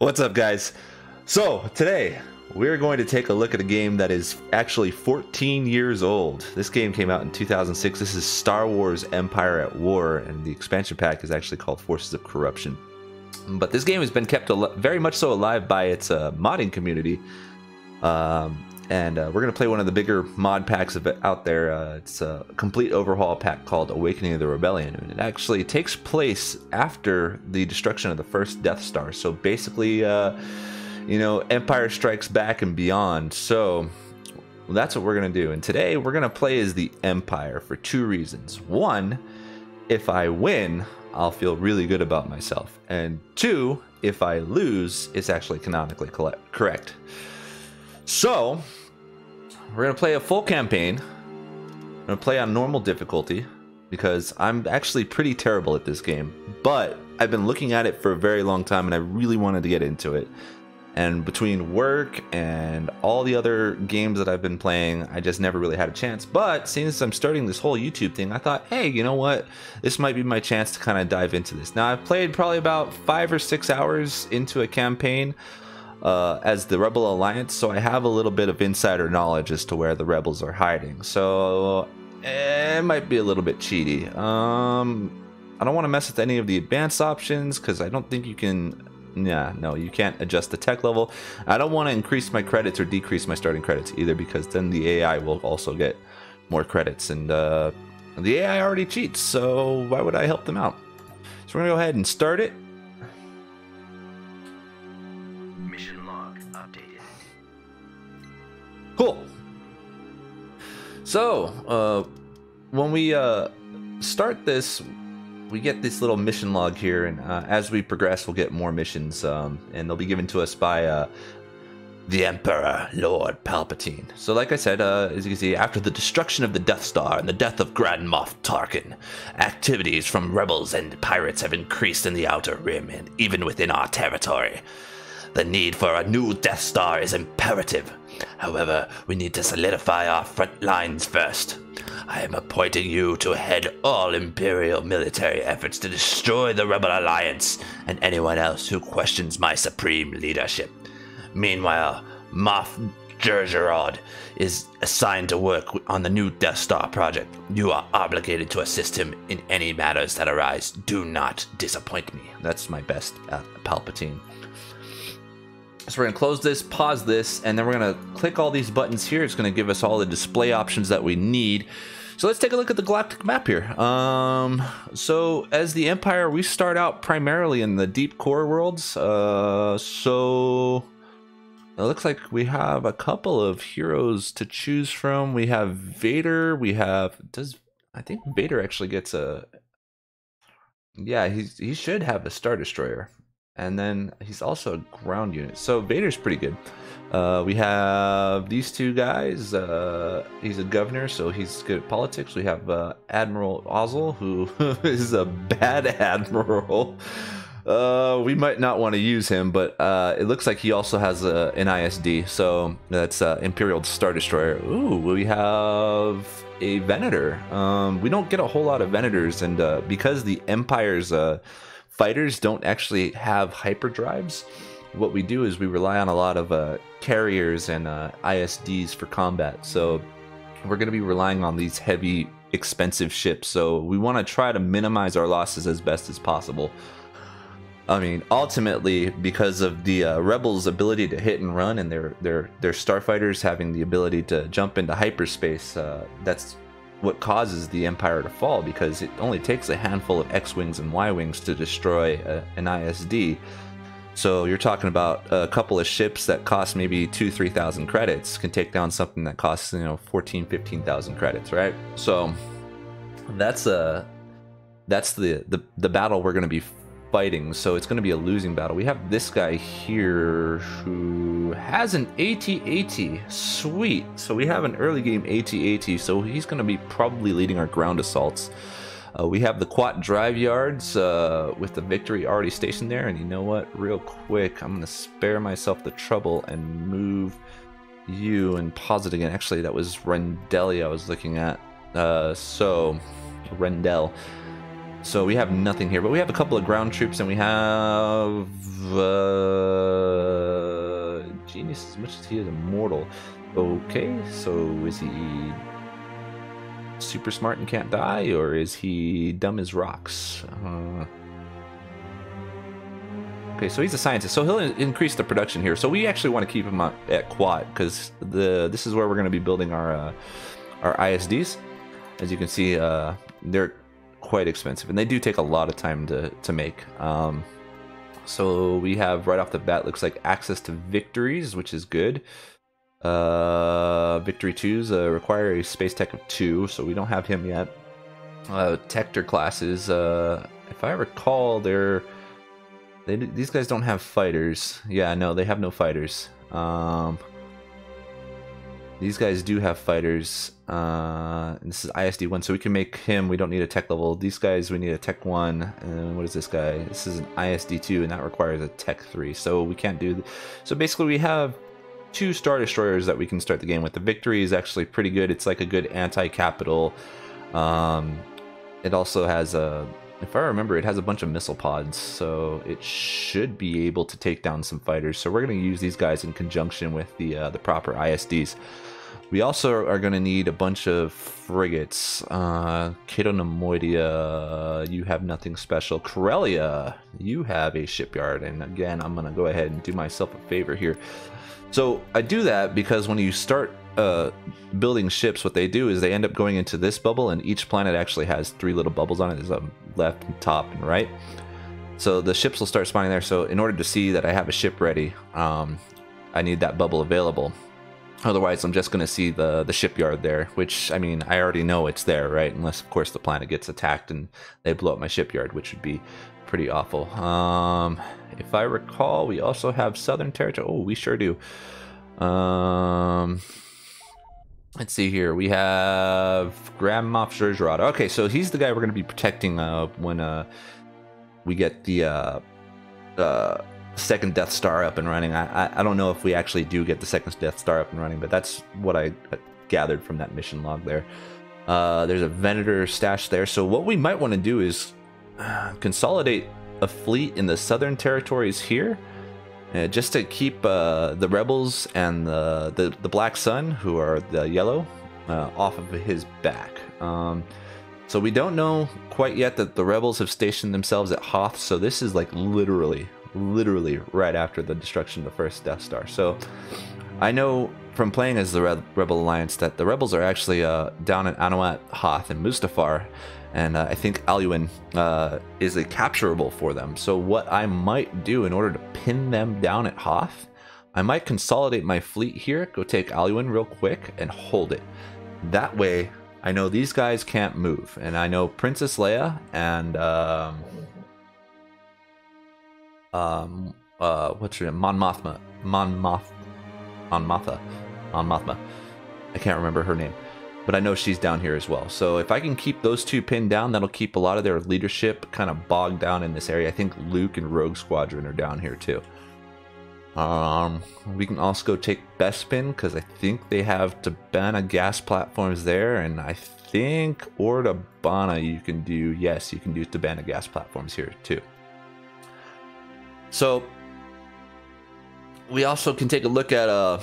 What's up, guys? So, today we're going to take a look at a game that is actually 14 years old. This game came out in 2006. This is Star Wars Empire at War, and the expansion pack is actually called Forces of Corruption. But this game has been kept very much so alive by its uh, modding community. Um, and uh, we're going to play one of the bigger mod packs of it out there. Uh, it's a complete overhaul pack called Awakening of the Rebellion, and it actually takes place after the destruction of the first Death Star. So basically, uh, you know, Empire Strikes Back and beyond. So that's what we're going to do. And today we're going to play as the Empire for two reasons. One, if I win, I'll feel really good about myself. And two, if I lose, it's actually canonically correct. So, we're to play a full campaign. I'm to play on normal difficulty because I'm actually pretty terrible at this game. But I've been looking at it for a very long time and I really wanted to get into it. And between work and all the other games that I've been playing, I just never really had a chance. But seeing as I'm starting this whole YouTube thing, I thought, hey, you know what? This might be my chance to kind of dive into this. Now, I've played probably about five or six hours into a campaign uh, as the Rebel Alliance, so I have a little bit of insider knowledge as to where the rebels are hiding. So eh, it might be a little bit cheaty. Um, I don't want to mess with any of the advanced options because I don't think you can. Yeah, no, you can't adjust the tech level. I don't want to increase my credits or decrease my starting credits either because then the AI will also get more credits and uh, the AI already cheats, so why would I help them out? So we're gonna go ahead and start it. Cool. So, uh, when we uh, start this, we get this little mission log here, and uh, as we progress, we'll get more missions, um, and they'll be given to us by uh, the Emperor, Lord Palpatine. So, like I said, uh, as you can see, after the destruction of the Death Star and the death of Grand Moff Tarkin, activities from rebels and pirates have increased in the Outer Rim and even within our territory. The need for a new Death Star is imperative. However, we need to solidify our front lines first. I am appointing you to head all Imperial military efforts to destroy the Rebel Alliance and anyone else who questions my supreme leadership. Meanwhile, Moff Jerjerrod is assigned to work on the new Death Star project. You are obligated to assist him in any matters that arise. Do not disappoint me. That's my best, uh, Palpatine. So we're to close this, pause this, and then we're to click all these buttons here. It's to give us all the display options that we need. So let's take a look at the galactic map here. Um, so as the Empire, we start out primarily in the deep core worlds. Uh, so it looks like we have a couple of heroes to choose from. We have Vader. We have does I think Vader actually gets a yeah he he should have a star destroyer and then he's also a ground unit. So Vader's pretty good. Uh, we have these two guys. Uh, he's a governor, so he's good at politics. We have uh, Admiral Ozzel, who is a bad admiral. Uh, we might not want to use him, but uh, it looks like he also has a, an ISD, so that's uh, Imperial Star Destroyer. Ooh, we have a Venator. Um, we don't get a whole lot of Venators, and uh, because the Empire's uh, fighters don't actually have hyperdrives. What we do is we rely on a lot of uh, carriers and uh, ISDs for combat. So we're going to be relying on these heavy, expensive ships. So we want to try to minimize our losses as best as possible. I mean, ultimately, because of the uh, rebels' ability to hit and run, and their their their starfighters having the ability to jump into hyperspace, uh, that's what causes the Empire to fall because it only takes a handful of X Wings and Y Wings to destroy a, an ISD. So you're talking about a couple of ships that cost maybe two, 3,000 credits can take down something that costs, you know, 14, 15,000 credits, right? So that's a, uh, that's the, the, the battle we're going to be fighting, so it's going to be a losing battle. We have this guy here who has an AT-AT. Sweet. So we have an early game AT-AT, so he's going to be probably leading our ground assaults. Uh, we have the Kuat drive yards uh, with the victory already stationed there, and you know what? Real quick, I'm going to spare myself the trouble and move you and pause it again. Actually, that was Rendili I was looking at. Uh, so, Rendell. So we have nothing here, but we have a couple of ground troops, and we have uh, twice as much as he is immortal. Okay, so is he super smart and can't die, or is he dumb as rocks? Uh, okay, so he's a scientist, so he'll increase the production here. So we actually want to keep him at Kuat because the this is where we're going to be building our uh, our ISDs. As you can see, uh, they're quite expensive, and they do take a lot of time to to make. Um, so we have right off the bat looks like access to victories, which is good. Uh, victory twos uh, require a space tech of two, so we don't have him yet. Uh, Tector classes, uh, if I recall, they're they these guys don't have fighters. Yeah, no, they have no fighters. Um, these guys do have fighters. Uh, this is ISD one, so we can make him. We don't need a tech level. These guys, we need a tech one. And what is this guy? This is an ISD two, and that requires a tech three. So we can't do. So basically, we have two star destroyers that we can start the game with. The victory is actually pretty good. It's like a good anti-capital. Um, it also has a, if I remember, it has a bunch of missile pods, so it should be able to take down some fighters. So we're going to use these guys in conjunction with the uh, the proper ISDs. We also are going to need a bunch of frigates. Uh, Cato Neimoidia, you have nothing special. Corellia, you have a shipyard. And again, I'm going to go ahead and do myself a favor here. So I do that because when you start uh, building ships, what they do is they end up going into this bubble, and each planet actually has three little bubbles on it. There's a left, top, and right. So the ships will start spawning there. So in order to see that I have a ship ready, um, I need that bubble available. Otherwise, I'm just going to see the the shipyard there, which I mean, I already know it's there, right? Unless, of course, the planet gets attacked and they blow up my shipyard, which would be pretty awful. Um, if I recall, we also have Southern Territory. Oh, we sure do. Um, let's see here. We have Grand Moff Jerjerrod. Okay, so he's the guy we're going to be protecting uh, when uh, we get the uh, uh, second Death Star up and running. I, I, I don't know if we actually do get the second Death Star up and running, but that's what I gathered from that mission log there. Uh, there's a Venator stash there. So what we might want to do is consolidate a fleet in the southern territories here, uh, just to keep uh, the rebels and the, the, the Black Sun, who are the yellow, uh, off of his back. Um, so we don't know quite yet that the rebels have stationed themselves at Hoth. So this is like literally, literally right after the destruction of the first Death Star. So I know from playing as the Rebel Alliance that the rebels are actually uh, down in Anoat, Hoth, and Mustafar and uh, I think Alcuin uh, is a capturable for them. So what I might do in order to pin them down at Hoth, I might consolidate my fleet here, go take Alcuin real quick, and hold it. That way, I know these guys can't move, and I know Princess Leia and um, um uh what's her name, Mon Mothma, Mon Moth, Mon Mothma, Mon Mothma. I can't remember her name but I know she's down here as well. So if I can keep those two pinned down, that'll keep a lot of their leadership kind of bogged down in this area. I think Luke and Rogue Squadron are down here too. Um, we can also go take Bespin because I think they have Tibanna gas platforms there, and I think Ord Ibanna you can do. Yes, you can do Tibanna gas platforms here too. So we also can take a look at uh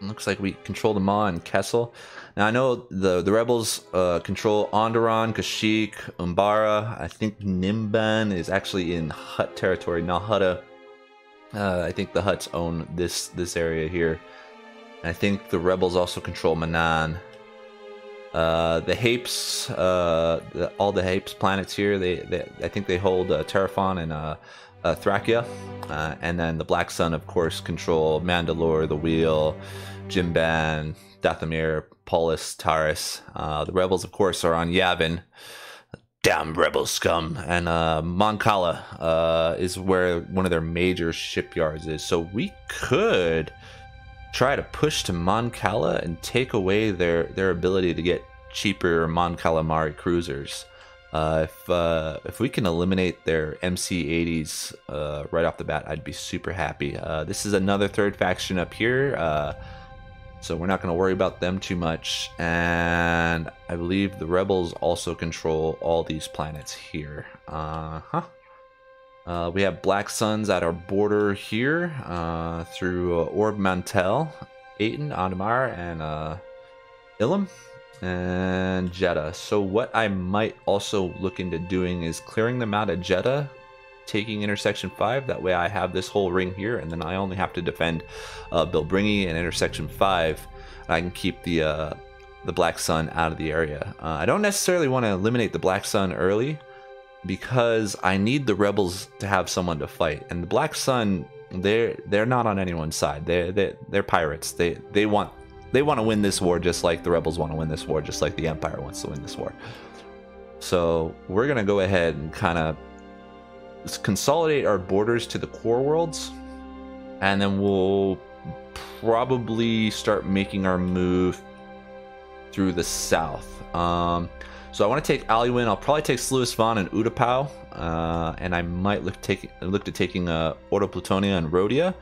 Looks like we control the Maw and Kessel. Now I know the the rebels uh, control Onderon, Kashyyyk, Umbara. I think Nimban is actually in Hutt territory. Now Hutta, uh, I think the Hutts own this this area here. And I think the rebels also control Manaan. Uh, the Hapes, uh, the, all the Hapes planets here, they, they I think they hold uh, Terephon and uh, uh, Thrakia, uh, and then the Black Sun, of course, control Mandalore, the Wheel, Jimban, Dathomir, Taris. Uh, the rebels, of course, are on Yavin. Damn rebel scum. And uh, Mon Cala uh, is where one of their major shipyards is. So we could try to push to Mon Cala and take away their, their ability to get cheaper Mon Calamari cruisers. Uh, if uh, if we can eliminate their MC80s uh, right off the bat, I'd be super happy. Uh, this is another third faction up here, uh, so we're not going to worry about them too much. And I believe the rebels also control all these planets here. Uh huh. Uh, we have Black Suns at our border here uh, through uh, Ord Mantell, Aten, Adamar, and uh, Ilum, and Jedha. So what I might also look into doing is clearing them out of Jedha, taking intersection 5. That way I have this whole ring here, and then I only have to defend uh, Bilbringi and intersection 5. I can keep the uh, the Black Sun out of the area. Uh, I don't necessarily want to eliminate the Black Sun early because I need the rebels to have someone to fight. And the Black Sun, they're they're not on anyone's side. They're they they're pirates. They they want they want to win this war just like the rebels want to win this war, just like the Empire wants to win this war. So we're gonna go ahead and kind of consolidate our borders to the core worlds, and then we'll probably start making our move through the south. Um, so I want to take Alwyn. I'll probably take Sluis Van and Utapau, uh, and I might look take look to taking uh, Orto Plutonia and Rhodia,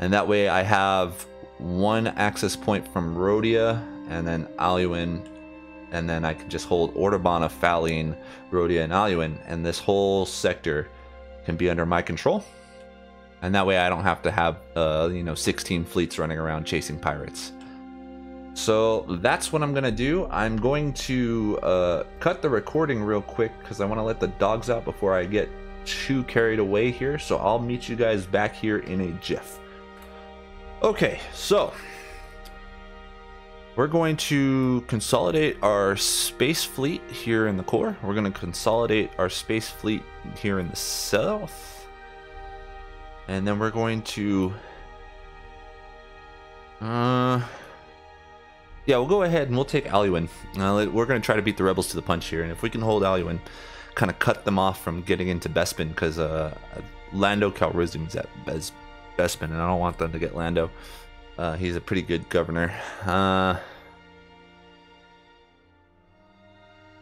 and that way I have one access point from Rhodia and then Alwyn, and then I can just hold Ord Ibanna, Faline, Rhodia, and Alwyn, and this whole sector can be under my control. And that way I don't have to have, uh, you know, 16 fleets running around chasing pirates. So that's what I'm going to do. I'm going to uh, cut the recording real quick because I want to let the dogs out before I get too carried away here. So I'll meet you guys back here in a jiff. Okay, so we're going to consolidate our space fleet here in the core. We're going to consolidate our space fleet here in the south. And then we're going to... Uh, yeah, we'll go ahead and we'll take Alwyn. Uh, we're going to try to beat the rebels to the punch here. And if we can hold Alwyn, kind of cut them off from getting into Bespin because uh, Lando Calrissian is at Bes Bespin, and I don't want them to get Lando. Uh, he's a pretty good governor. Uh,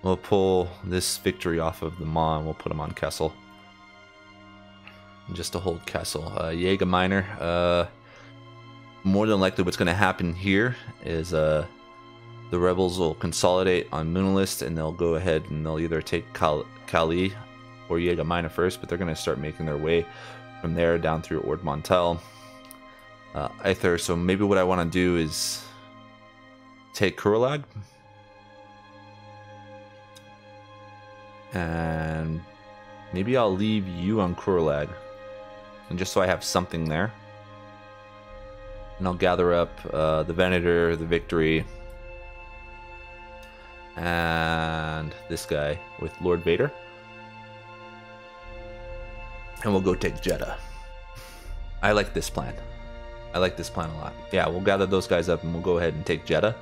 we'll pull this victory off of the Maw and we'll put him on Kessel. Just to hold Kessel. Uh, Jaeger Minor. Uh, more than likely what's going to happen here is uh, the rebels will consolidate on Moonlist and they'll go ahead and they'll either take Kal Kali or Minor first, but they're going to start making their way from there down through Ord Mantell. Uh, so maybe what I want to do is take Kuralag. And maybe I'll leave you on Kuralag. And just so I have something there. And I'll gather up uh, the Venator, the Victory, and this guy with Lord Vader. And we'll go take Jedha. I like this plan. I like this plan a lot. Yeah, we'll gather those guys up and we'll go ahead and take Jedha.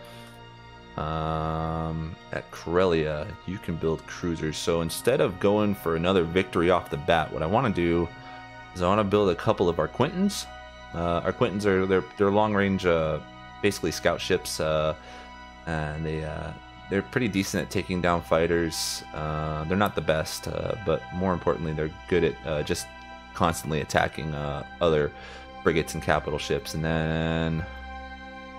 Um, at Corellia, you can build cruisers. So instead of going for another victory off the bat, what I want to do is I want to build a couple of our Quintons uh, our Quintons are they're they're long range, uh, basically scout ships, uh, and they uh, they're pretty decent at taking down fighters. Uh, they're not the best, uh, but more importantly, they're good at just constantly attacking other frigates and capital ships. And then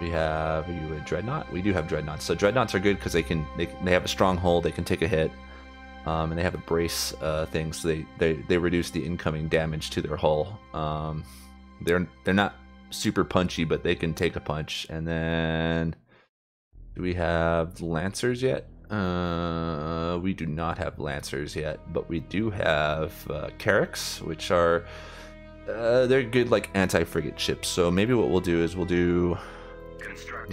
we have you a dreadnought? We do have dreadnoughts. So dreadnoughts are good because they can they, they have a strong hold. They can take a hit. Um, and they have a brace uh, thing, so they, they, they reduce the incoming damage to their hull. Um, they're they're not super punchy, but they can take a punch. And then do we have lancers yet? Uh, we do not have lancers yet, but we do have uh, Carracks, which are uh, they're good like anti-frigate ships. So maybe what we'll do is we'll do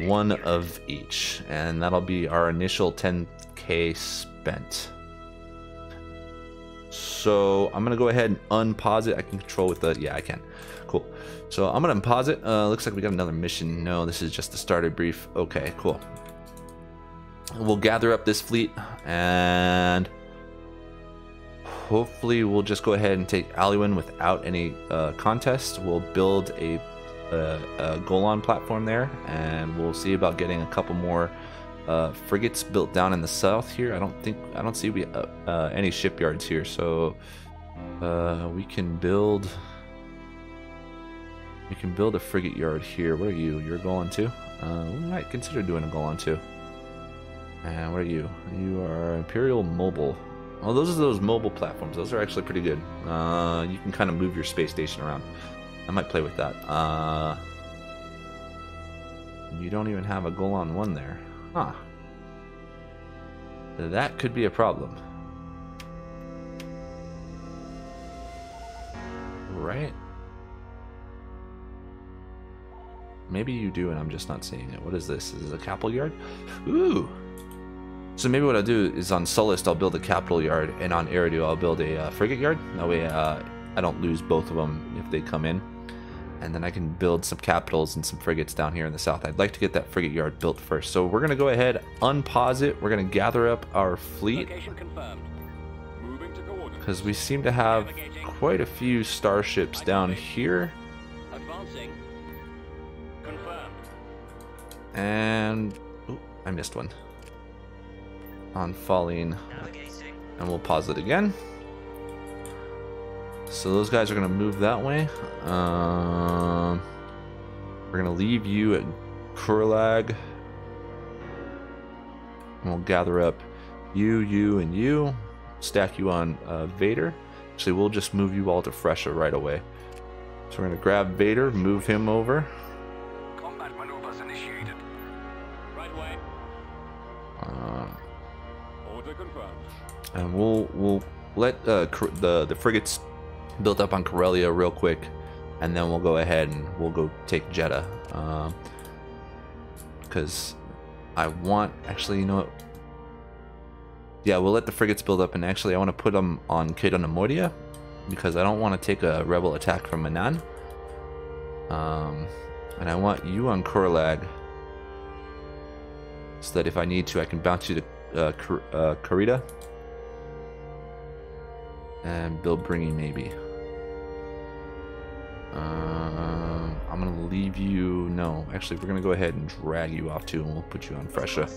one of each, and that'll be our initial 10k spent. So I'm gonna go ahead and unpause it. I can control with the yeah I can. Cool. So I'm gonna unpause it. Uh, looks like we got another mission. No, this is just the starter brief. Okay, cool. We'll gather up this fleet and hopefully we'll just go ahead and take Alwyn without any uh, contest. We'll build a, a, a, Golan platform there and we'll see about getting a couple more uh, frigates built down in the south here. I don't think I don't see we uh, uh any shipyards here, so uh, we can build. We can build a frigate yard here. What are you? You're going to? Uh, we might consider doing a Golan too. And what are you? You are Imperial Mobile. Well, those are those mobile platforms. Those are actually pretty good. Uh, you can kind of move your space station around. I might play with that. Uh, you don't even have a Golan 1 there. Huh. That could be a problem. Right? Maybe you do and I'm just not seeing it. What is this? Is this a capital yard? Ooh! So maybe what I'll do is on Sullust I'll build a capital yard and on Eriadu I'll build a uh, frigate yard. That way uh, I don't lose both of them if they come in. And then I can build some capitals and some frigates down here in the south. I'd like to get that frigate yard built first. So we're going to go ahead, unpause it. We're going to gather up our fleet. Because we seem to have quite a few starships down here. And... Ooh, I missed one on falling. And we'll pause it again. So those guys are going to move that way. Um, we're going to leave you at Kurlag. And we'll gather up you, you, and you. Stack you on uh, Vader. Actually, we'll just move you all to Fresia right away. So we're going to grab Vader, move him over. And we'll we'll let uh, the the frigates build up on Corellia real quick, and then we'll go ahead and we'll go take Jedha. Because um, I want actually, you know what? Yeah, we'll let the frigates build up, and actually, I want to put them on Cato Neimoidia because I don't want to take a rebel attack from Manaan. Um, and I want you on Kurlag so that if I need to, I can bounce you to uh, uh, and Bilbringi maybe. Um, I'm gonna leave you. No, actually, we're gonna go ahead and drag you off too, and we'll put you on Fresia.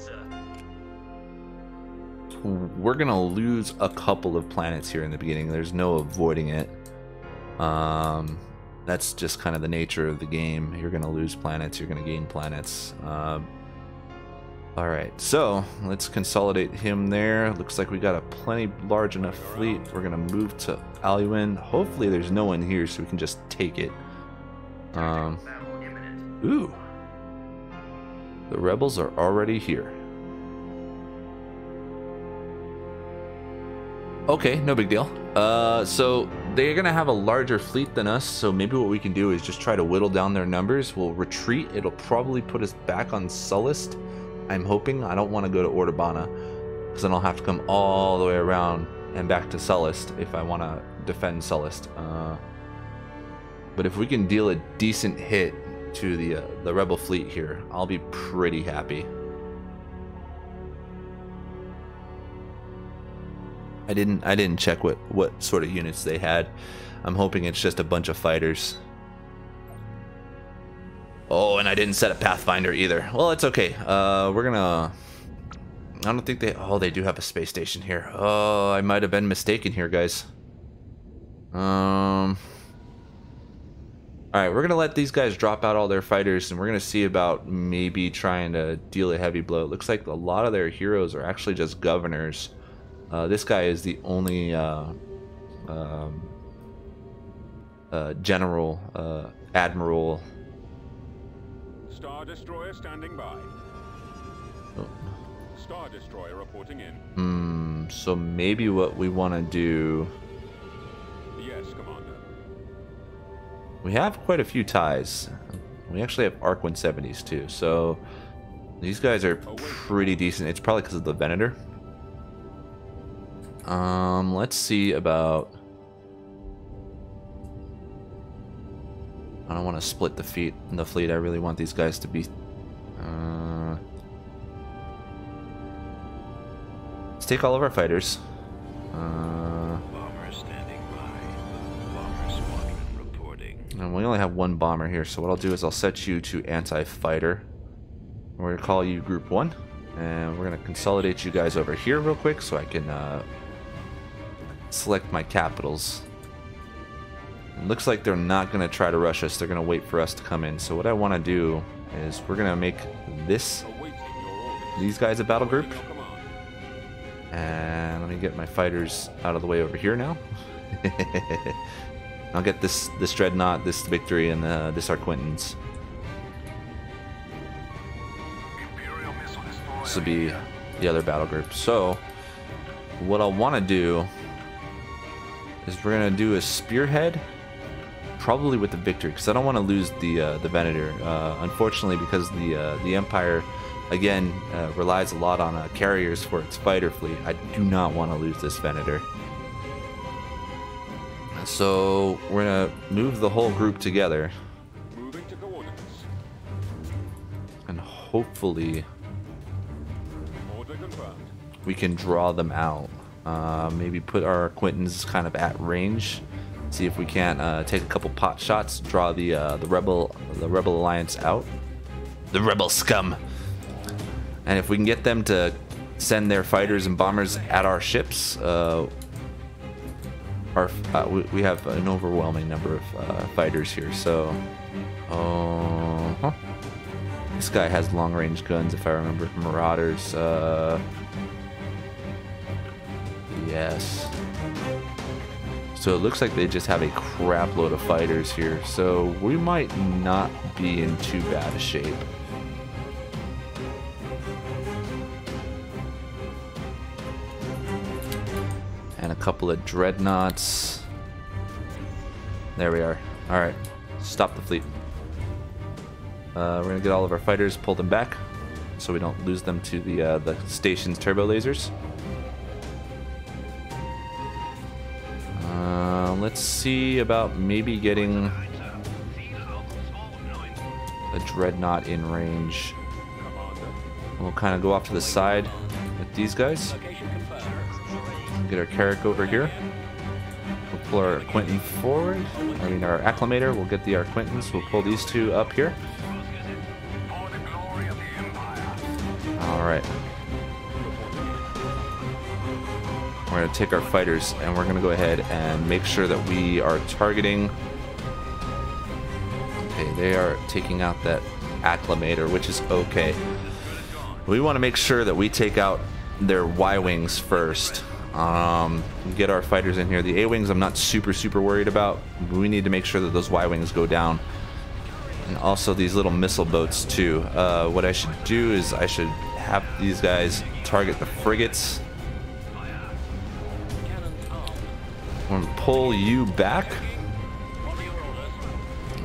We're gonna lose a couple of planets here in the beginning. There's no avoiding it. Um, that's just kind of the nature of the game. You're gonna lose planets. You're gonna gain planets. Uh, all right, so let's consolidate him there. Looks like we got a plenty large enough fleet. We're gonna move to Aluen. Hopefully there's no one here so we can just take it. Um, ooh. The rebels are already here. Okay, no big deal. Uh, so they're gonna have a larger fleet than us, so maybe what we can do is just try to whittle down their numbers. We'll retreat. It'll probably put us back on Sullust I'm hoping. I don't want to go to Ord Ibanna because then I'll have to come all the way around and back to Sullust if I want to defend Sullust. Uh, but if we can deal a decent hit to the uh, the rebel fleet here, I'll be pretty happy. I didn't I didn't check what what sort of units they had. I'm hoping it's just a bunch of fighters. Oh, and I didn't set a Pathfinder either. Well, it's okay. Uh, we're gonna... I don't think they... Oh, they do have a space station here. Oh, I might have been mistaken here, guys. Um... Alright, we're gonna let these guys drop out all their fighters, and we're gonna see about maybe trying to deal a heavy blow. It looks like a lot of their heroes are actually just governors. Uh, this guy is the only uh, um, uh, general, uh, admiral, Destroyer standing by. Oh. Star Destroyer reporting in. Hmm, so maybe what we want to do... Yes, Commander. We have quite a few ties. We actually have Arc 170s too, so... These guys are pretty decent. It's probably because of the Venator. Um, let's see about... I don't want to split the fleet. The fleet. I really want these guys to be. Uh, let's take all of our fighters. Uh, bomber standing by. Bomber squadron reporting. And we only have one bomber here, so what I'll do is I'll set you to anti-fighter. We're gonna call you Group One, and we're gonna consolidate you guys over here real quick so I can uh, select my capitals. It looks like they're not going to try to rush us. They're going to wait for us to come in. So what I want to do is we're going to make this, these guys a battle group. And let me get my fighters out of the way over here now. I'll get this this dreadnought, this victory, and uh, this Arquitens. This will be the other battle group. So, what I want to do is we're gonna do a spearhead, probably with the victory, because I don't want to lose the uh, the Venator. Uh, unfortunately, because the uh, the Empire again uh, relies a lot on uh, carriers for its fighter fleet. I do not want to lose this Venator. So we're gonna move the whole group together, and hopefully we can draw them out. Uh, maybe put our Arquitens kind of at range. See if we can't uh, take a couple pot shots, draw the uh, the rebel the rebel alliance out. The rebel scum. And if we can get them to send their fighters and bombers at our ships, uh, our uh, we, we have an overwhelming number of uh, fighters here. So, uh huh. This guy has long range guns, if I remember. Marauders. Uh, yes. So it looks like they just have a crap load of fighters here. So we might not be in too bad a shape. And a couple of dreadnoughts. There we are. Alright. Stop the fleet. Uh, we're gonna get all of our fighters, pull them back, so we don't lose them to the uh, the station's turbo lasers. Uh, let's see about maybe getting a dreadnought in range. We'll kind of go off to the side with these guys. Get our Carrack over here. We'll pull our Quentin forward. I mean, our Acclamator. We'll get the Arquitens. We'll pull these two up here. Alright. We're going to take our fighters and we're going to go ahead and make sure that we are targeting. Okay, they are taking out that Acclamator, which is okay. We want to make sure that we take out their Y Wings first. Um, get our fighters in here. The A Wings I'm not super, super worried about. We need to make sure that those Y Wings go down. And also these little missile boats too. Uh, what I should do is I should have these guys target the frigates. Pull you back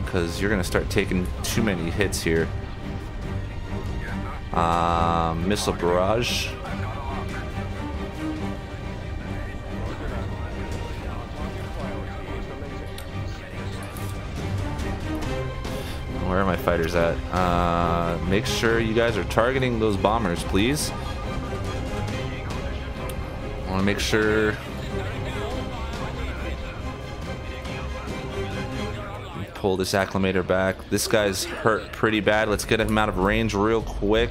because you're gonna start taking too many hits here. Uh, missile barrage. Where are my fighters at? Uh, make sure you guys are targeting those bombers, please. I want to make sure. Pull this acclamator back. This guy's hurt pretty bad. Let's get him out of range real quick.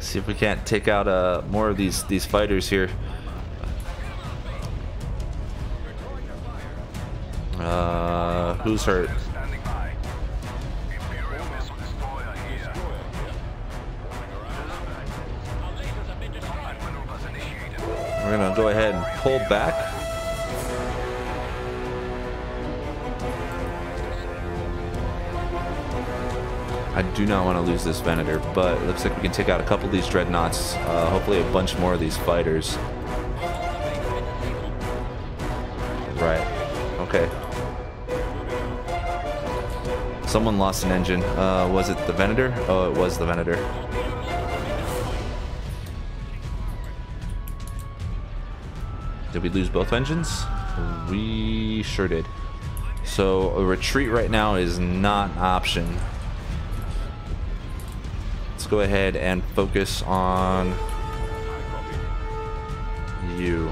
See if we can't take out uh, more of these these fighters here. Uh, who's hurt? We're gonna go ahead and pull back. I do not want to lose this Venator, but it looks like we can take out a couple of these Dreadnoughts. Uh, hopefully a bunch more of these fighters. Right. Okay. Someone lost an engine. Uh, was it the Venator? Oh, it was the Venator. We lose both engines? We sure did. So a retreat right now is not an option. Let's go ahead and focus on you.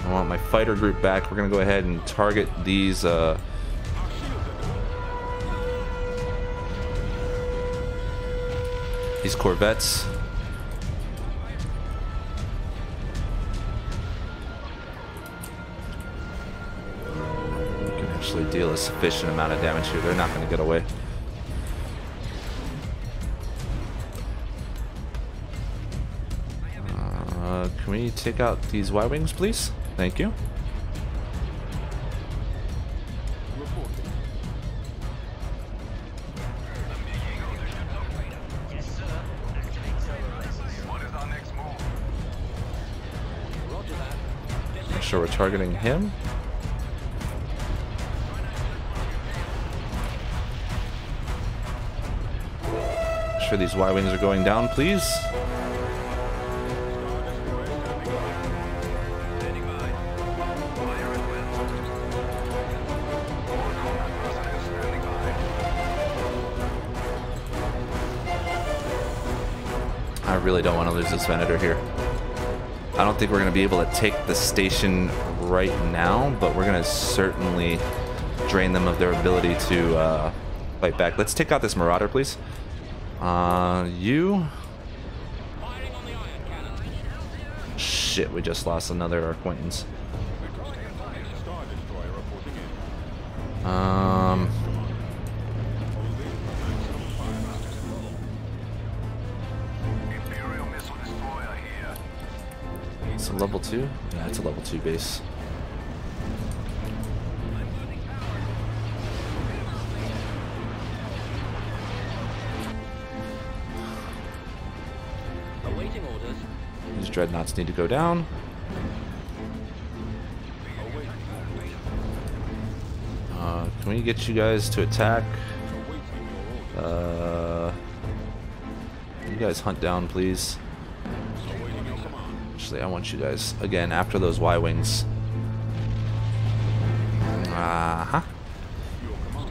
I want my fighter group back. We're gonna go ahead and target these uh, these corvettes. Actually deal a sufficient amount of damage here. They're not going to get away. Uh, can we take out these Y-Wings, please? Thank you. Sure we're targeting him. Sure these Y-Wings are going down, please. I really don't want to lose this Venator here. I don't think we're going to be able to take the station right now, but we're going to certainly drain them of their ability to uh, fight back. Let's take out this Marauder, please. Uh, you... Shit, we just lost another Arquitens. Star Destroyer reporting in. Um... Imperial missile destroyer here. It's a level 2? Yeah, it's a level 2 base. Dreadnoughts need to go down. Uh, can we get you guys to attack? Uh, you guys hunt down, please. Actually, I want you guys again after those Y wings. Uh huh. Your command.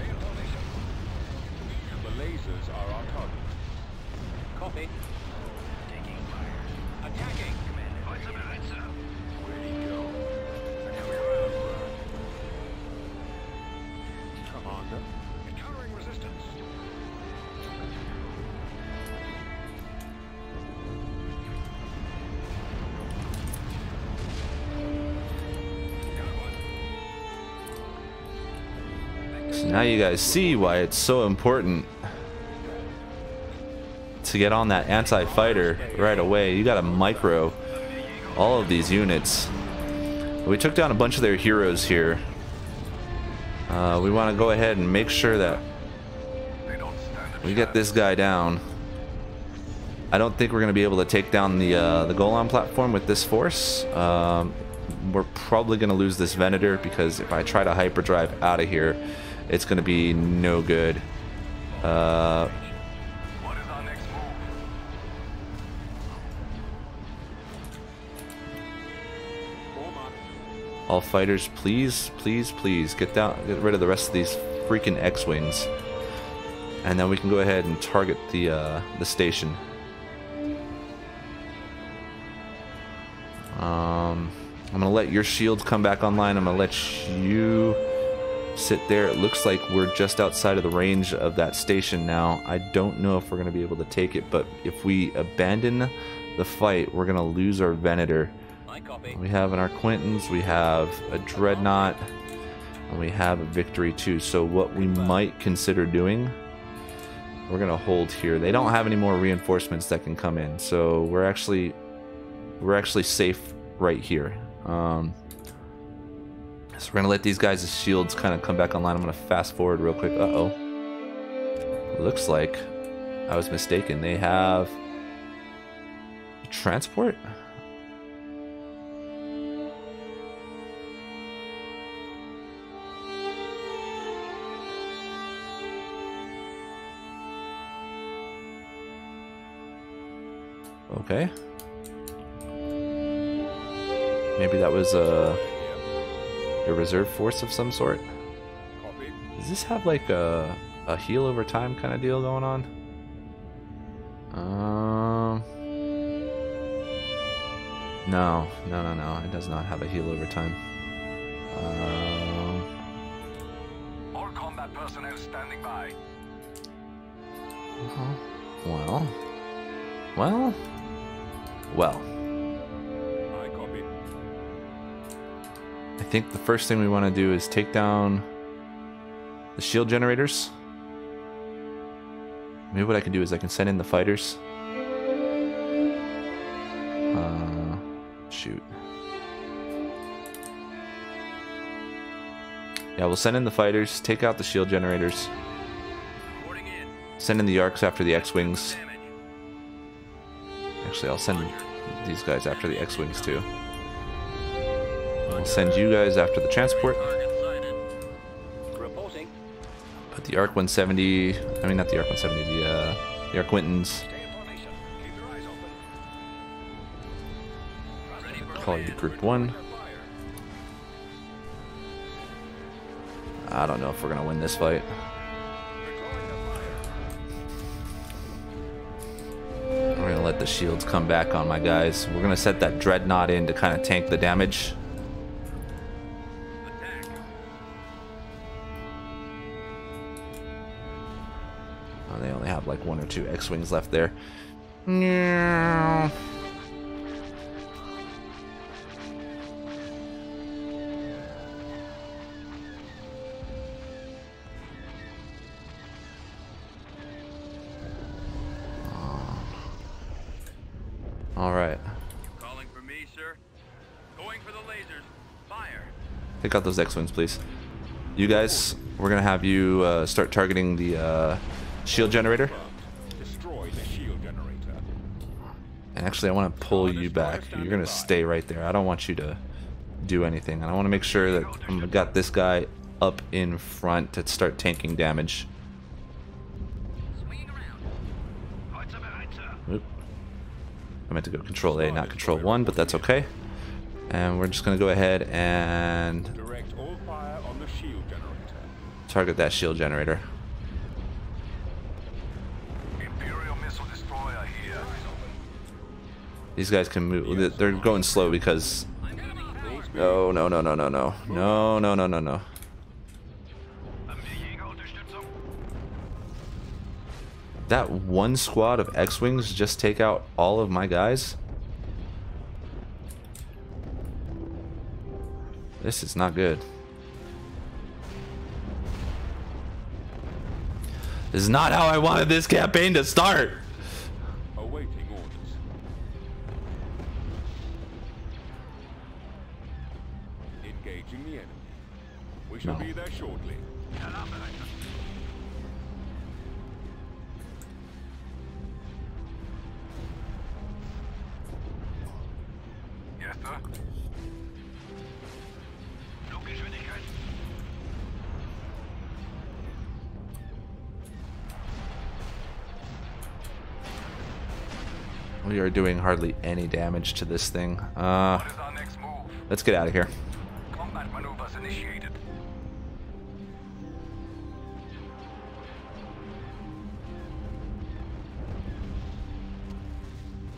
The lasers are our target. Copy. Taking fire. Attacking. Now you guys see why it's so important to get on that anti-fighter right away. You got a micro all of these units. We took down a bunch of their heroes here. Uh, we want to go ahead and make sure that we get this guy down. I don't think we're going to be able to take down the uh, the Golan platform with this force. Um, we're probably going to lose this Venator because if I try to hyperdrive out of here, it's going to be no good. Uh, all fighters, please, please, please get down, get rid of the rest of these freaking X-wings, and then we can go ahead and target the uh, the station. Um, I'm gonna let your shields come back online. I'm gonna let you sit there. It looks like we're just outside of the range of that station now. I don't know if we're gonna be able to take it, but if we abandon the fight, we're gonna lose our Venator. We have in our Arquitens, we have a Dreadnought, and we have a Victory too. So what we might consider doing, we're gonna hold here. They don't have any more reinforcements that can come in, so we're actually we're actually safe right here. Um, so we're gonna let these guys' shields kind of come back online. I'm gonna fast forward real quick. Uh oh. Looks like I was mistaken. They have transport. Okay. Maybe that was a, a reserve force of some sort. Does this have like a, a heal over time kind of deal going on? Um. No, no, no, no. It does not have a heal over time. Um. All combat personnel standing by. uh-huh. Well. Well. Well. I copy. I think the first thing we want to do is take down the shield generators. Maybe what I can do is I can send in the fighters. Uh, shoot. Yeah, we'll send in the fighters, take out the shield generators, send in the arcs after the X-Wings. Actually, I'll send these guys after the X-Wings too. I'll send you guys after the transport. Put the Arc 170, I mean not the Arc 170, the, uh, the Arquitens. Stay in formation. Keep your eyes open. Ready for Call you. Group 1. I don't know if we're gonna win this fight. The shields come back on my guys. We're gonna set that dreadnought in to kind of tank the damage. Oh, they only have like one or two X-wings left there. No. Take out those X-wings, please. You guys, we're gonna have you uh, start targeting the uh, shield generator. And actually, I want to pull you back. You're gonna stay right there. I don't want you to do anything. And I want to make sure that I've got this guy up in front to start tanking damage. Oop. I meant to go Control A, not Control 1, but that's okay. And we're just gonna go ahead and Direct all fire on the shield generator. Target that shield generator. Imperial missile destroyer here. These guys can move. They're going slow because. No, no, no, no, no, no, no, no, no, no, no. Haben wir Jägerunterstützung? That one squad of X-wings just take out all of my guys. This is not good. This is not how I wanted this campaign to start. Doing hardly any damage to this thing. Uh, What is our next move? let's get out of here. Combat maneuvers initiated.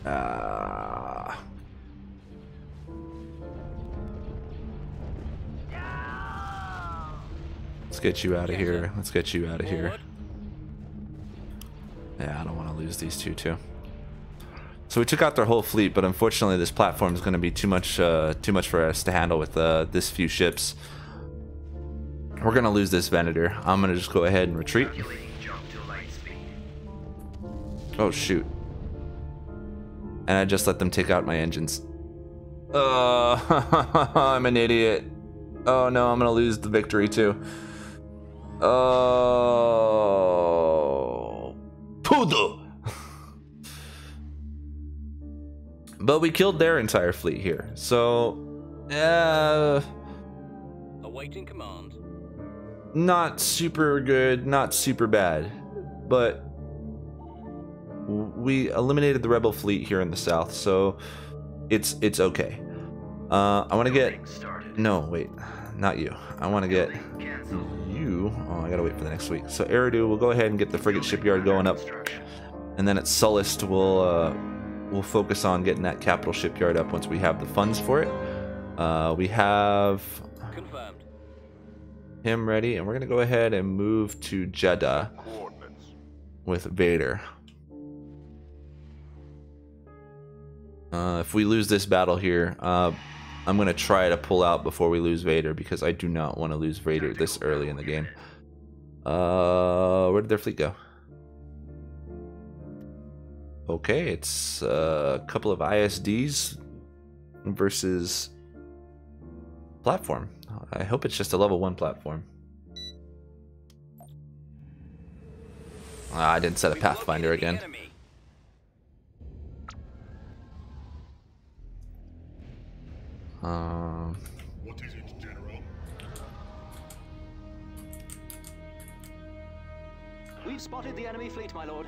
Uh, let's get you out of here. Let's get you out of here. Yeah, I don't want to lose these two too. So we took out their whole fleet, but unfortunately, this platform is going to be too much, uh, too much for us to handle with uh, this few ships. We're going to lose this Venator. I'm going to just go ahead and retreat. Oh shoot! And I just let them take out my engines. Uh, I'm an idiot. Oh no, I'm gonna lose the victory too. Oh, Pudo. But we killed their entire fleet here, so uh, Awaiting command. not super good, not super bad, but we eliminated the rebel fleet here in the south, so it's it's okay. Uh, I want to get no, wait, not you. I want to get you. Oh, I gotta wait for the next week. So Eriadu, we'll go ahead and get the frigate shipyard going up, and then at Sullust, we'll uh, we'll focus on getting that capital shipyard up once we have the funds for it. Uh, we have Confirmed. him ready, and we're gonna go ahead and move to Jedha with Vader. Uh, if we lose this battle here, uh, I'm gonna try to pull out before we lose Vader because I do not want to lose Vader this early in the game. Uh, where did their fleet go? Okay, it's uh, a couple of ISDs versus platform. I hope it's just a level one platform. Ah, I didn't set a Pathfinder again. Um, What is it, General? We've spotted the enemy fleet, my lord.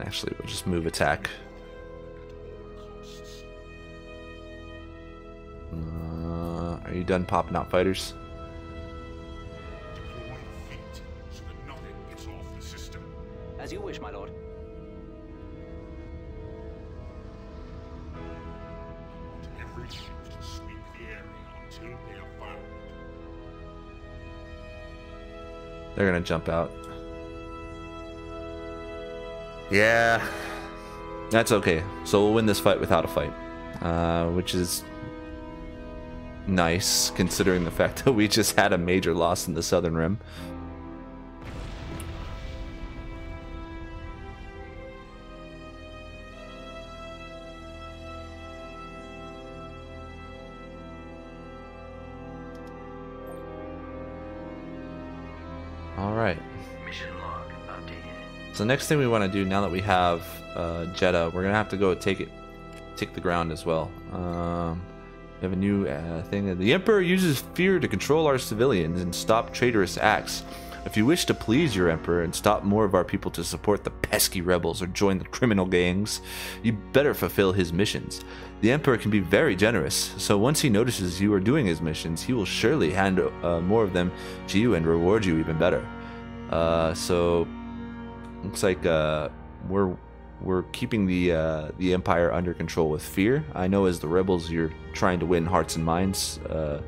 Actually, we'll just move attack. Uh, are you done popping out fighters? Deploy fleet so that nothing gets off the system. As you wish, my lord. Want every ship to sweep the area until they are found. They're gonna jump out. Yeah, that's okay. So we'll win this fight without a fight, uh, which is nice considering the fact that we just had a major loss in the Southern Rim. So next thing we want to do now that we have uh, Jedha, we're gonna have to go take it, take the ground as well. Um, we have a new uh, thing. The Emperor uses fear to control our civilians and stop traitorous acts. If you wish to please your Emperor and stop more of our people to support the pesky rebels or join the criminal gangs, you better fulfill his missions. The Emperor can be very generous, so once he notices you are doing his missions, he will surely hand uh, more of them to you and reward you even better. Uh, so looks like uh, we're we're keeping the uh, the empire under control with fear. I know as the rebels, you're trying to win hearts and minds. Uh,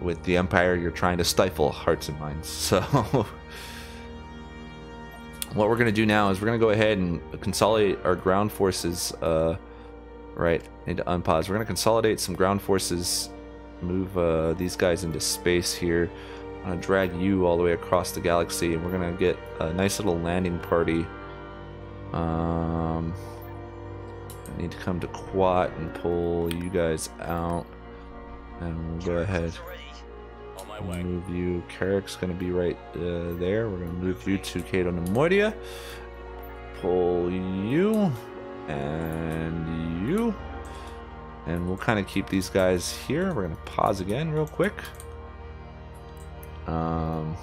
with the empire, you're trying to stifle hearts and minds. So what we're gonna do now is we're gonna go ahead and consolidate our ground forces. Uh, right, need to unpause. We're gonna consolidate some ground forces, move uh, these guys into space here. I'm gonna drag you all the way across the galaxy, and we're gonna get a nice little landing party. Um, I need to come to Kuat and pull you guys out, and we'll go ahead move you. Carrack's gonna be right uh, there. We're gonna move you to Cato Neimoidia. Pull you and you, and we'll kind of keep these guys here. We're gonna pause again real quick. Um,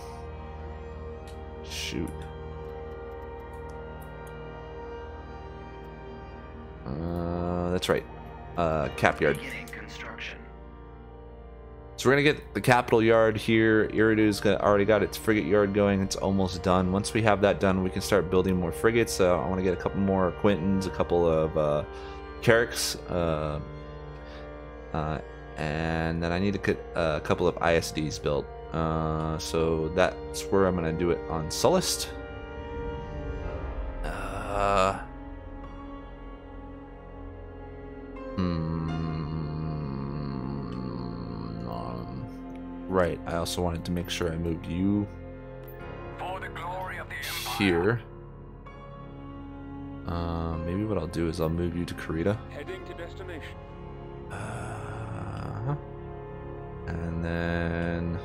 shoot. Uh, that's right. Uh, cap yard. Construction. So we're gonna get the capital yard here. Eriadu's already got its frigate yard going. It's almost done. Once we have that done, we can start building more frigates. Uh, I want to get a couple more Quintons, a couple of uh, Carracks, uh, uh, and then I need to get a couple of ISDs built. Uh, so that's where I'm gonna do it on Sullust. Uh, hmm. Um, right. I also wanted to make sure I moved you For the glory of the here. Uh, maybe what I'll do is I'll move you to Carida. Heading to destination. Uh, and then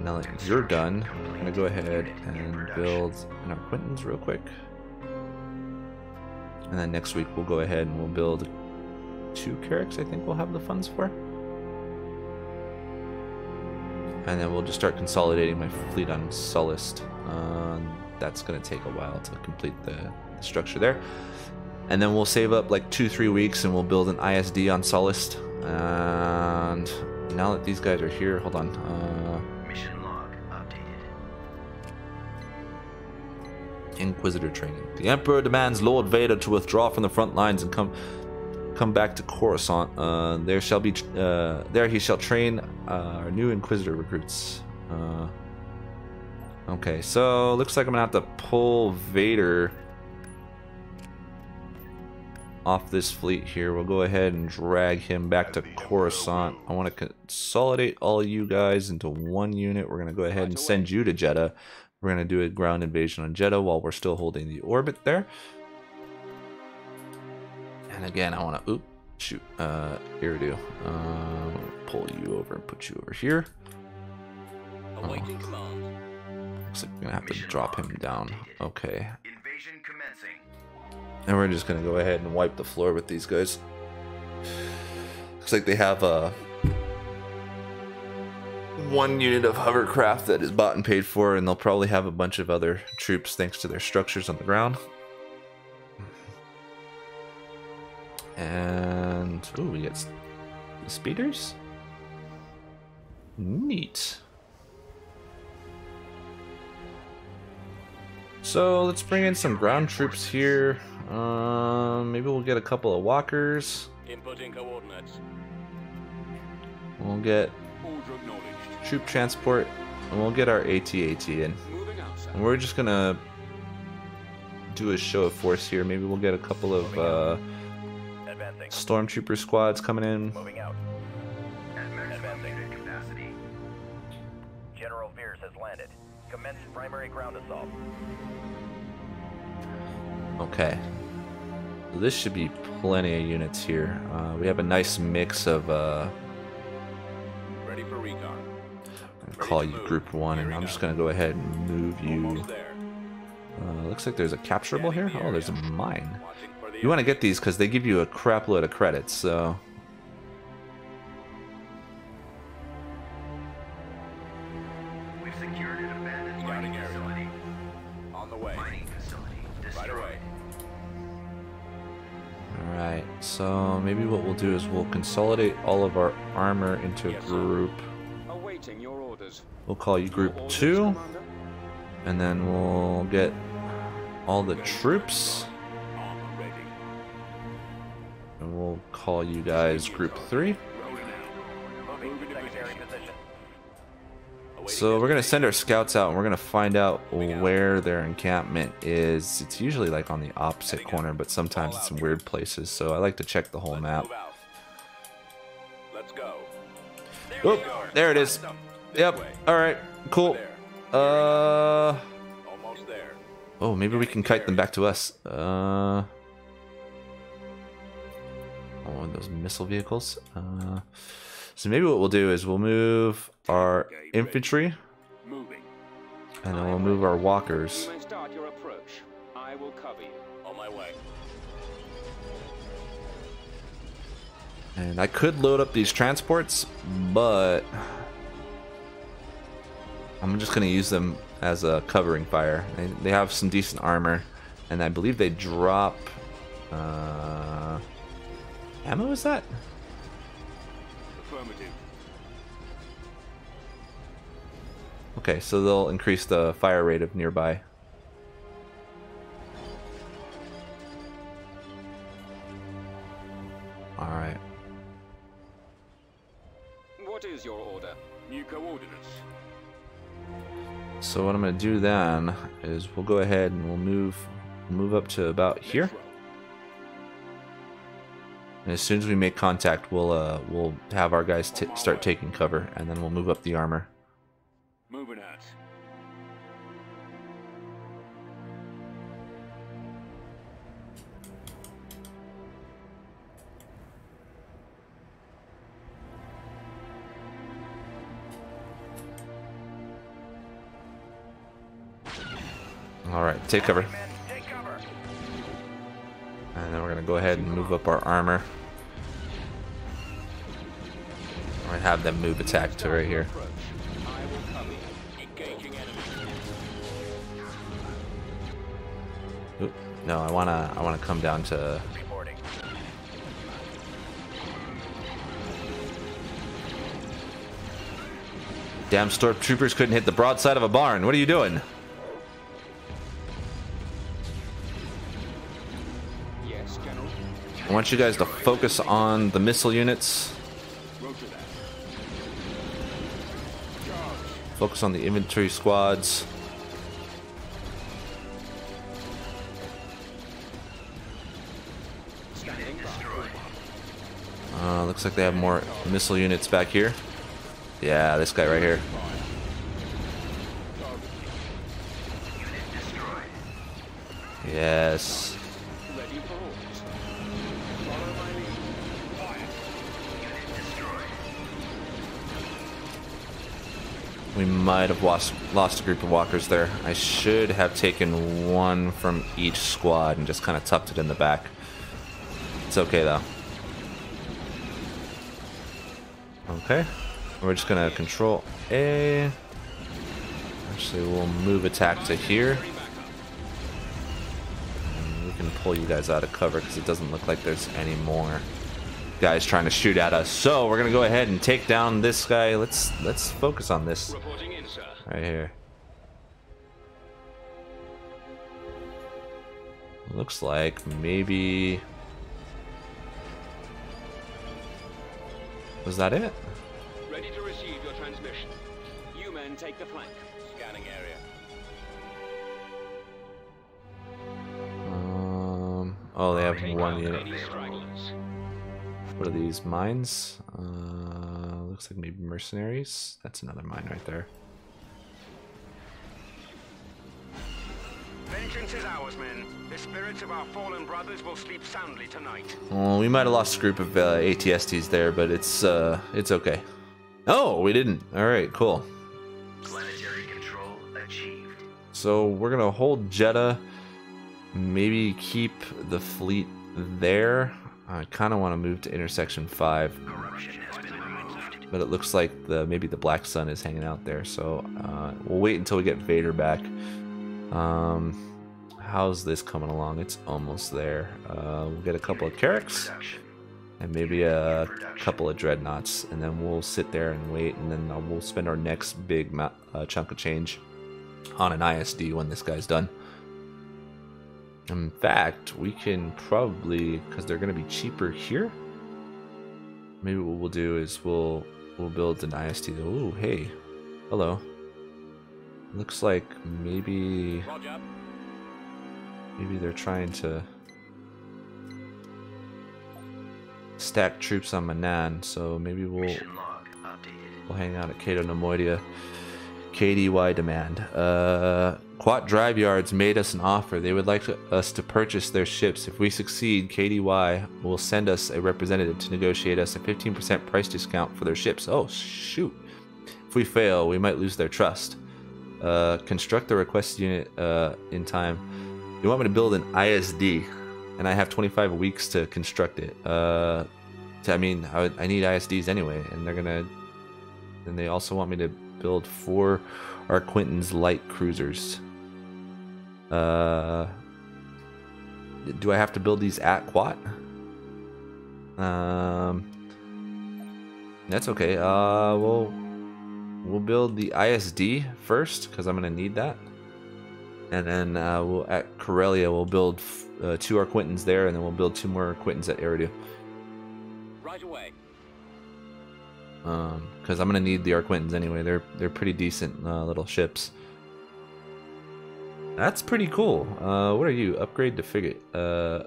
now that you're done, I'm gonna go ahead and build an Quintons real quick. And then next week we'll go ahead and we'll build two Carracks. I think we'll have the funds for. And then we'll just start consolidating my fleet on Sullust. Um, that's gonna take a while to complete the, the structure there. And then we'll save up like two, three weeks and we'll build an ISD on Sullust. And now that these guys are here, hold on. Uh, Inquisitor training. The Emperor demands Lord Vader to withdraw from the front lines and come come back to Coruscant. Uh, there shall be uh, there he shall train uh, our new Inquisitor recruits. Uh, okay, so looks like I'm gonna have to pull Vader off this fleet here. We'll go ahead and drag him back to Coruscant. I want to consolidate all you guys into one unit. We're going to go ahead and send you to Jedha. We're going to do a ground invasion on Jedha while we're still holding the orbit there. And again, I want to... Oop, shoot. Uh, Eriadu. Um, pull you over and put you over here. Awaiting command. Looks like we're going to have to drop him down. Okay. Invasion commencing. And we're just gonna go ahead and wipe the floor with these guys. Looks like they have a one unit of hovercraft that is bought and paid for, and they'll probably have a bunch of other troops thanks to their structures on the ground. And oh, we get speeders. Neat. So let's bring in some ground troops here. Um, maybe we'll get a couple of walkers. Inputting coordinates. We'll get. Troop transport, and we'll get our AT-AT in. Moving out, sir. And we're just gonna do a show of force here. Maybe we'll get a couple of uh, stormtrooper squads coming in. Moving out. General Veers has landed. Commence primary ground assault. Okay. This should be plenty of units here. Uh, we have a nice mix of. Uh, Ready for recon. I'm gonna call you Group One, and I'm just gonna go ahead and move you. Uh, looks like there's a capturable here. Oh, there's a mine. Watching for the You want to get these because they give you a crap load of credits. So We've secured an abandoned mining facility. on the way. Right away. all right. So maybe what we'll do is we'll consolidate all of our armor into a Yes, group. Awaiting your orders. We'll call you Group Two, and then we'll get all the troops, and we'll call you guys Group Three. Rolling out. Moving Moving to to secondary position. position. Awaiting So we're gonna send our scouts out, and we're gonna find out where their encampment is. It's usually like on the opposite corner, but sometimes it's in weird places. So I like to check the whole map. Let's go. Oh, there it is. Yep. way. All right. Cool. There. Uh. Almost there. Oh, maybe we can kite them back to us. Uh. Oh, one of those missile vehicles. Uh. So maybe what we'll do is we'll move our infantry, Moving. and then we'll move our walkers. You may start your approach. I will cover you. On my way. And I could load up these transports, but I'm just gonna use them as a covering fire. They, they have some decent armor, and I believe they drop. Uh, ammo is that? Affirmative. Okay, so they'll increase the fire rate of nearby. All right. What is your order? New coordinates. So what I'm gonna do then is we'll go ahead and we'll move move up to about here. And as soon as we make contact, we'll uh we'll have our guys start taking cover, and then we'll move up the armor. Moving out. All right, take cover, and then we're gonna go ahead and move up our armor. We're gonna have them move attack to right here. Oop, no, I wanna I wanna come down to. Damn stormtroopers couldn't hit the broadside of a barn. What are you doing? I want you guys to focus on the missile units. Focus on the infantry squads. Uh, looks like they have more missile units back here. Yeah, this guy right here. Might have lost, lost a group of walkers there. I should have taken one from each squad and just kind of tucked it in the back. It's okay though. Okay. We're just gonna control A. Actually, we'll move attack to here. And we can pull you guys out of cover because it doesn't look like there's any more guys trying to shoot at us. So we're gonna go ahead and take down this guy. Let's let's focus on this. Right here. Looks like maybe. Was that it? Ready to receive your transmission. You men take the flank. Scanning area. Um. Oh, they have Take one unit. What are these mines? Uh, looks like maybe mercenaries. That's another mine right there. Vengeance is ours, men. The spirits of our fallen brothers will sleep soundly tonight. Well, we might have lost a group of uh, ATSTs there, but it's uh, it's okay. Oh, we didn't. All right, cool. Planetary control achieved. So we're gonna hold Jedha. Maybe keep the fleet there. I kind of want to move to intersection five, Corruption has been removed. but it looks like the maybe the Black Sun is hanging out there. So uh, we'll wait until we get Vader back. Um, how's this coming along? It's almost there. Uh, we'll get a couple of Production. and maybe a couple of Dreadnoughts, and then we'll sit there and wait, and then uh, we'll spend our next big uh, chunk of change on an ISD when this guy's done. In fact, we can probably, because they're going to be cheaper here. Maybe what we'll do is we'll we'll build an ISD. Ooh, hey, hello. Looks like maybe. Maybe they're trying to stack troops on Manaan. So maybe we'll Mission log updated. We'll hang out at Cato Neimoidia. KDY demand. Uh, Kuat Drive Yards made us an offer. They would like to, us to purchase their ships. If we succeed, KDY will send us a representative to negotiate us a 15% price discount for their ships. Oh, shoot. If we fail, we might lose their trust. Uh, construct the requested unit uh, in time. You want me to build an ISD, and I have 25 weeks to construct it. Uh, to- I mean, I, I need ISDs anyway, and they're gonna. And they also want me to build four Arquitens light cruisers. Uh, do I have to build these at Kuat? Um, that's okay. Uh, we'll we'll build the ISD first because I'm gonna need that, and then uh, we'll at Corellia we'll build uh, two Arquitens there, and then we'll build two more Arquitens at Eriadu. Right away. Um, because I'm gonna need the Arquitens anyway. They're they're pretty decent uh, little ships. That's pretty cool. Uh, what are you? Upgrade to frigate. Uh,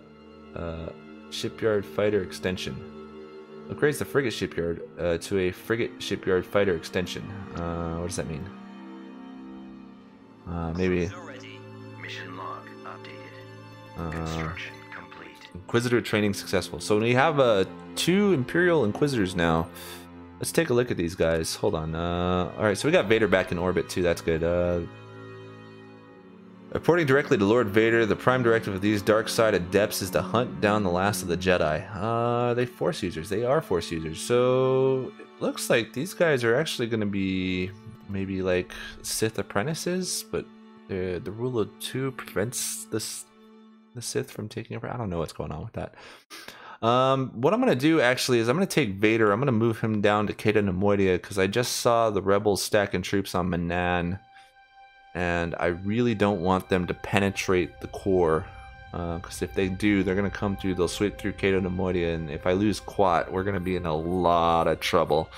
uh, shipyard fighter extension. Upgrades the frigate shipyard uh, to a frigate shipyard fighter extension. Uh, what does that mean? Uh, maybe uh, complete. Inquisitor training successful. So we have uh, two Imperial Inquisitors now. Let's take a look at these guys. Hold on. Uh, all right, so we got Vader back in orbit too. That's good. Uh, reporting directly to Lord Vader, the prime directive of these dark side adepts is to hunt down the last of the Jedi. Uh, are they Force users? They are Force users. So it looks like these guys are actually going to be maybe like Sith apprentices, but uh, the rule of two prevents this the Sith from taking over. I don't know what's going on with that. Um, what I'm gonna do actually is I'm gonna take Vader. I'm gonna move him down to Cato Neimoidia because I just saw the rebels stacking troops on Manaan, and I really don't want them to penetrate the core. Because if they do, they're gonna come through. They'll sweep through Cato Neimoidia, and if I lose Kuat, we're gonna be in a lot of trouble.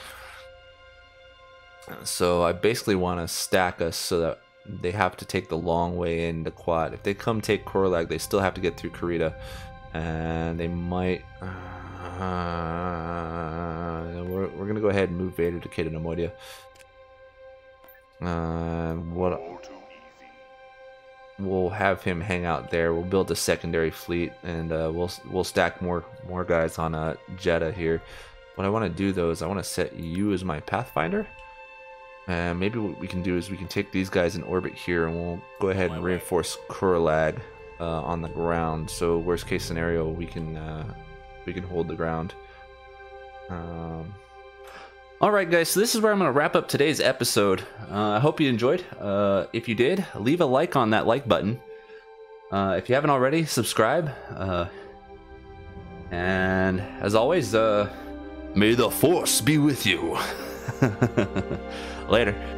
So I basically want to stack us so that they have to take the long way into Kuat. If they come take Korlag, they still have to get through Carida. and they might. Uh, we're, we're gonna go ahead and move Vader to Cato Neimoidia. Uh, what we'll have him hang out there. We'll build a secondary fleet, and uh, we'll we'll stack more more guys on uh, Jedha here. What I want to do though is I want to set you as my Pathfinder. And maybe what we can do is we can take these guys in orbit here, and we'll go ahead and reinforce Kurlag uh, on the ground. So worst case scenario, we can uh, we can hold the ground. Um, all right, guys. So this is where I'm going to wrap up today's episode. Uh, I hope you enjoyed. Uh, if you did, leave a like on that like button. Uh, if you haven't already, subscribe. Uh, and as always, uh, may the force be with you. Later.